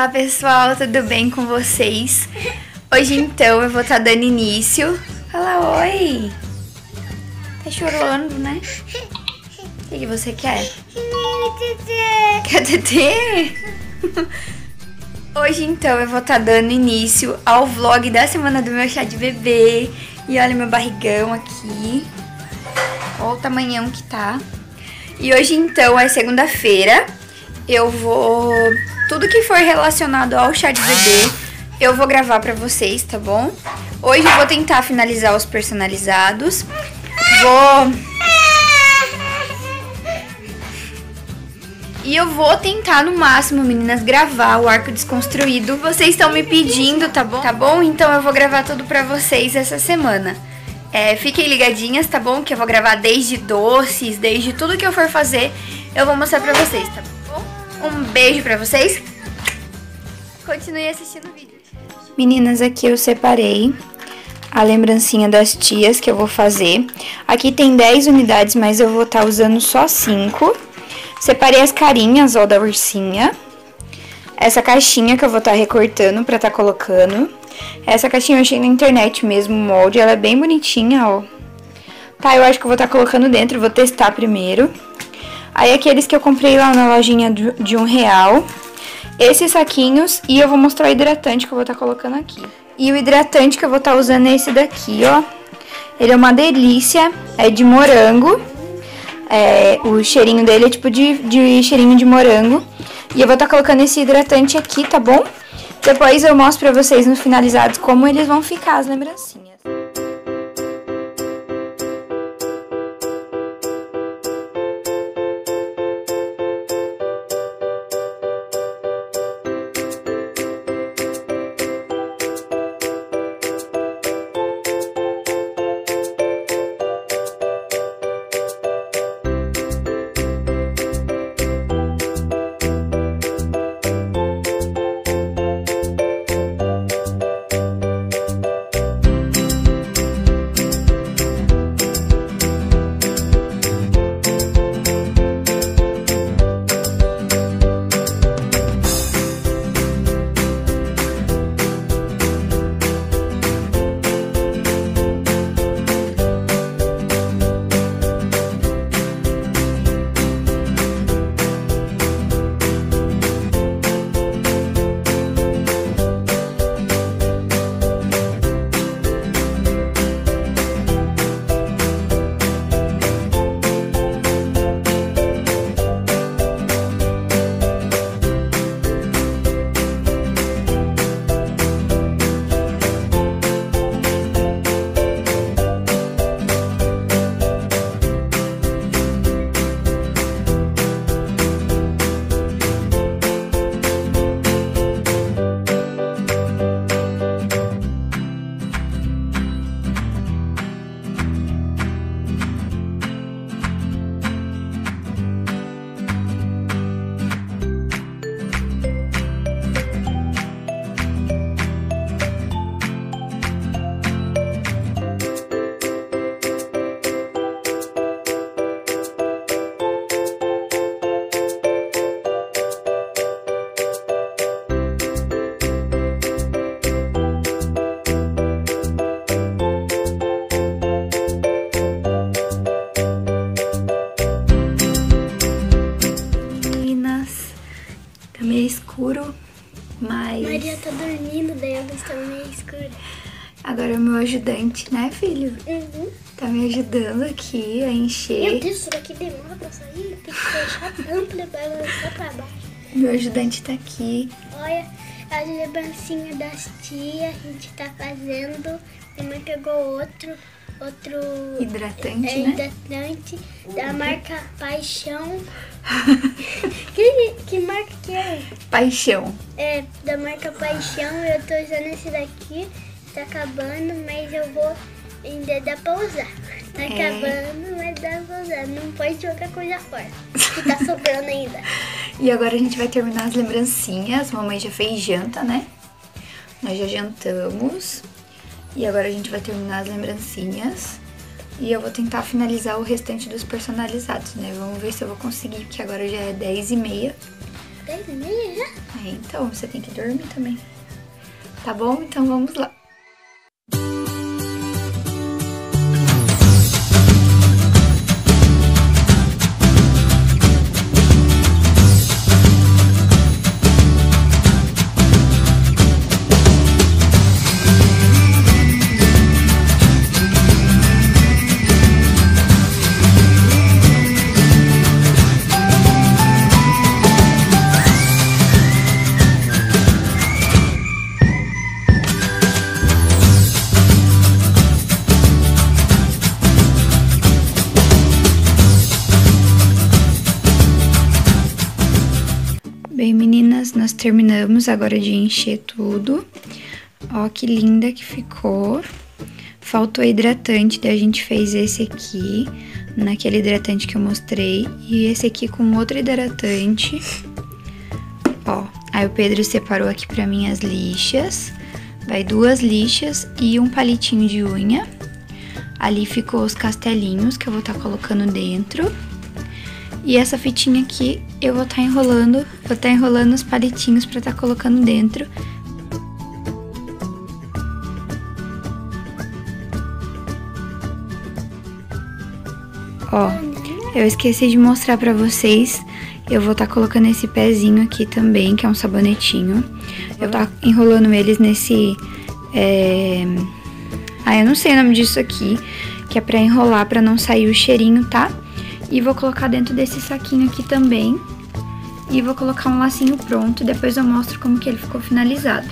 Olá pessoal, tudo bem com vocês? Hoje então eu vou estar tá dando início. Fala oi! Tá chorando, né? O que, que você quer? Quer TT? Hoje então eu vou estar tá dando início ao vlog da semana do meu chá de bebê. E olha meu barrigão aqui. Olha o tamanhão que tá. E hoje então é segunda-feira. Eu vou... Tudo que for relacionado ao chá de bebê, eu vou gravar pra vocês, tá bom? Hoje eu vou tentar finalizar os personalizados. Vou... E eu vou tentar no máximo, meninas, gravar o arco desconstruído. Vocês estão me pedindo, tá bom? Tá bom? Então eu vou gravar tudo pra vocês essa semana. É, fiquem ligadinhas, tá bom? Que eu vou gravar desde doces, desde tudo que eu for fazer, eu vou mostrar pra vocês, tá bom? Um beijo pra vocês. Continue assistindo o vídeo. Meninas, aqui eu separei a lembrancinha das tias que eu vou fazer. Aqui tem 10 unidades, mas eu vou estar tá usando só 5. Separei as carinhas, ó, da ursinha. Essa caixinha que eu vou estar tá recortando pra estar tá colocando. Essa caixinha eu achei na internet mesmo, o molde. Ela é bem bonitinha, ó. Tá, eu acho que eu vou estar tá colocando dentro, vou testar primeiro. Aí aqueles que eu comprei lá na lojinha de um real. Esses saquinhos e eu vou mostrar o hidratante que eu vou estar tá colocando aqui. E o hidratante que eu vou estar tá usando é esse daqui, ó. Ele é uma delícia, é de morango. É, o cheirinho dele é tipo de, de cheirinho de morango. E eu vou estar tá colocando esse hidratante aqui, tá bom? Depois eu mostro pra vocês no finalizados como eles vão ficar as lembrancinhas. Agora é o meu ajudante, né, filho? Uhum. Tá me ajudando aqui a encher. Meu Deus, isso daqui demora pra sair. Tem que fechar ampla pra lançar pra baixo. Meu ajudante tá aqui. Olha, as lembrancinhas das tias a gente tá fazendo. Minha mãe pegou outro, outro... Hidratante, é, né? Hidratante da marca Paixão. que, que marca que é? Paixão. É, da marca Paixão. Eu tô usando esse daqui tá acabando, mas eu vou. Ainda dá pra usar. Tá é. acabando, mas dá pra usar. Não pode jogar coisa fora. Que tá sobrando ainda. e agora a gente vai terminar as lembrancinhas. Mamãe já fez janta, né? Nós já jantamos. E agora a gente vai terminar as lembrancinhas. E eu vou tentar finalizar o restante dos personalizados, né? Vamos ver se eu vou conseguir, porque agora já é 10 e meia. Dez e meia já? É, então, você tem que dormir também. Tá bom? Então vamos lá. Terminamos agora de encher tudo. Ó que linda que ficou. Faltou hidratante, daí a gente fez esse aqui, naquele hidratante que eu mostrei. E esse aqui com outro hidratante. Ó, aí o Pedro separou aqui pra mim as lixas. Vai duas lixas e um palitinho de unha. Ali ficou os castelinhos que eu vou estar tá colocando dentro. E essa fitinha aqui eu vou estar tá enrolando, vou estar tá enrolando os palitinhos para estar tá colocando dentro. Ó, eu esqueci de mostrar pra vocês, eu vou estar tá colocando esse pezinho aqui também, que é um sabonetinho. Eu tá enrolando eles nesse, é... ah, eu não sei o nome disso aqui, que é pra enrolar, pra não sair o cheirinho, tá? E vou colocar dentro desse saquinho aqui também. E vou colocar um lacinho pronto, depois eu mostro como que ele ficou finalizado.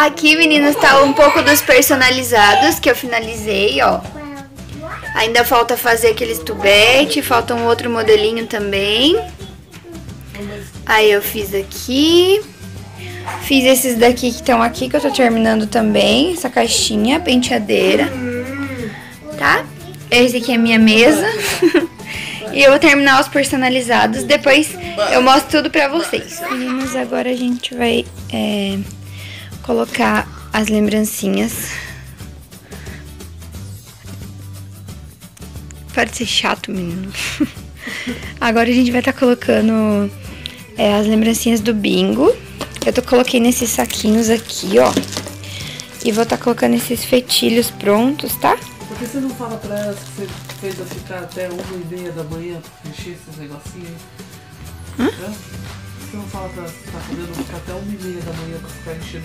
Aqui, meninas, tá um pouco dos personalizados que eu finalizei, ó. Ainda falta fazer aqueles tubete, falta um outro modelinho também. Aí eu fiz aqui. Fiz esses daqui que estão aqui, que eu tô terminando também. Essa caixinha, penteadeira. Tá? Esse aqui é minha mesa. e eu vou terminar os personalizados. Depois eu mostro tudo pra vocês. Meninas, agora a gente vai... É colocar as lembrancinhas. Pode ser chato, menino. Agora a gente vai estar tá colocando é, as lembrancinhas do bingo. Eu tô coloquei nesses saquinhos aqui, ó. E vou estar tá colocando esses fetilhos prontos, tá? Por que você não fala pra elas que você fez eu ficar até uma e meia da manhã pra encher esses negocinhos aí? Hã? Você não fala pra tá podendo ficar até uma e meia da manhã pra ficar enchendo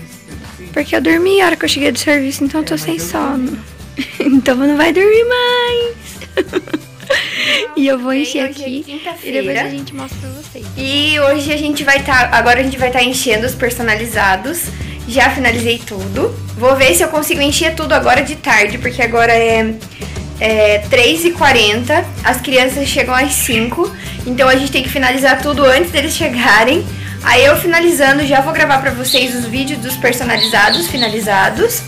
assim? Porque eu dormi a hora que eu cheguei do serviço, então eu tô é, sem sono. então não vai dormir mais. e eu vou encher aqui é e depois a gente mostra pra vocês. E hoje a gente vai estar, tá, agora a gente vai estar tá enchendo os personalizados. Já finalizei tudo. Vou ver se eu consigo encher tudo agora de tarde, porque agora é é, 3h40, as crianças chegam às 5, então a gente tem que finalizar tudo antes deles chegarem. Aí eu finalizando, já vou gravar pra vocês os vídeos dos personalizados finalizados.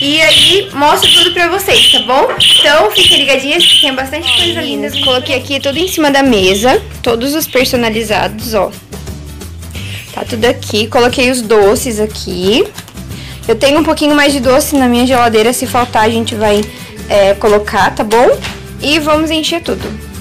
E aí mostro tudo pra vocês, tá bom? Então fiquem ligadinhas que tem bastante coisa linda. Coloquei aqui tudo em cima da mesa, todos os personalizados, ó. Tá tudo aqui, coloquei os doces aqui. Eu tenho um pouquinho mais de doce na minha geladeira, se faltar a gente vai é, colocar, tá bom? E vamos encher tudo.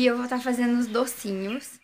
E eu vou estar fazendo os docinhos.